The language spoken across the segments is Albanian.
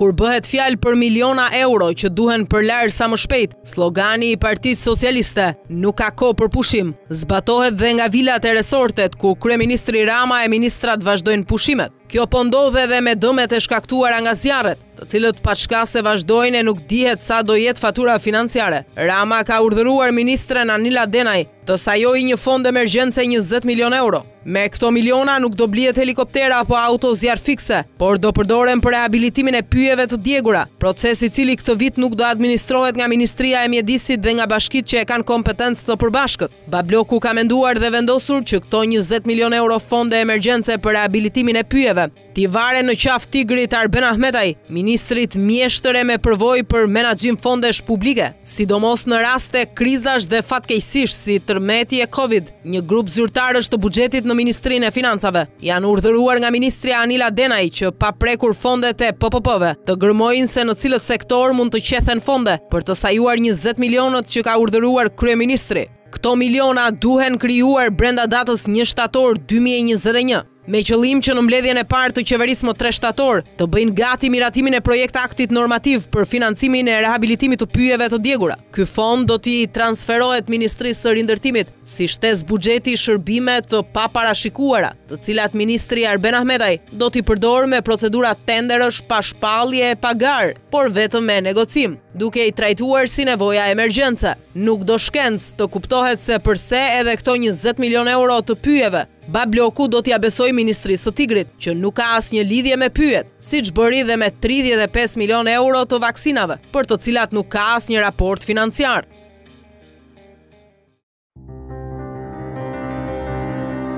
Kur bëhet fjalë për miliona euro që duhen përlarë sa më shpejt, slogani i Partisë Socialiste nuk ka kohë për pushim. Zbatohet dhe nga vilat e resortet ku kryeministri Rama e ministrat vazhdojnë pushimet. Kjo po ndodh edhe me dëmet e shkaktuara nga zjarret. të cilët paçka se vazhdojnë e nuk dihet sa do jetë fatura financiare. Rama ka urdhëruar ministren Anila Denaj të sajojë një fond emergjence 20 milion euro. Me këto miliona nuk do blihen helikoptera apo autozjarrfikëse, por do përdoren për rehabilitimin e pyjeve të djegura, proces i cili këtë vit nuk do administrohet nga Ministria e Mjedisit dhe nga bashkitë që e kanë kompetencë të përbashkët. Babloku ka menduar dhe vendosur që këto 20 milion euro fonde emergjence për rehabilitimin e pyjeve, T'i varë në qafë tigrit Arben Ahmetaj, ministrit mjeshtër e me përvojë për menaxhim fondesh publike, sidomos në raste krizash dhe fatkeqësish si tërmeti e Covid, një grup zyrtarësh të buxhetit në Ministrinë e Financave, janë urdhëruar nga ministrja Anila Denaj që pa prekur fondet e PPP-ve, të gërmojnë se në cilët sektorë mund të qethen fonde për të sajuar 20 milionët që ka urdhëruar kryeministri. Këto miliona duhen krijuar brenda datës një shtator 2021. me qëllim që në mbledhjen e parë të Qeverisë më tre shtator, të bëjnë gati miratimin e projekt-aktit normativ për financimin e rehabilitimit të pyjeve të djegura. Ky fond do t'i transferohet Ministrisë së Rindërtimit, si shtesë buxheti shërbime të paparashikuara, të cilat ministri Arben Ahmetaj do t'i përdorë me procedura tenderësh pa shpallje e pa garë, por vetëm me negocim, duke i trajtuar si nevoja emergjence. Nuk do shkencë, të kuptohet se përse edhe këto njëzet milionë euro të pyjeve, Babloku do t'ia besojë Ministrisë së Tigrit, që nuk ka asnjë lidhje me pyjet, siç bëri dhe me tridhjetë e pesë milionë euro të vaksinave, për të cilat nuk ka asnjë raport financiar.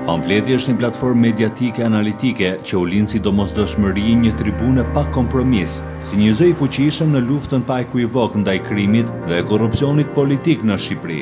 Pamfleti është një platformë mediatike analitike që u lind si domosdoshmëri një tribune pa kompromis, si një zë i fuqishëm në luftën pa ekuivok ndaj krimit dhe korrupsionit politik në Shqipëri.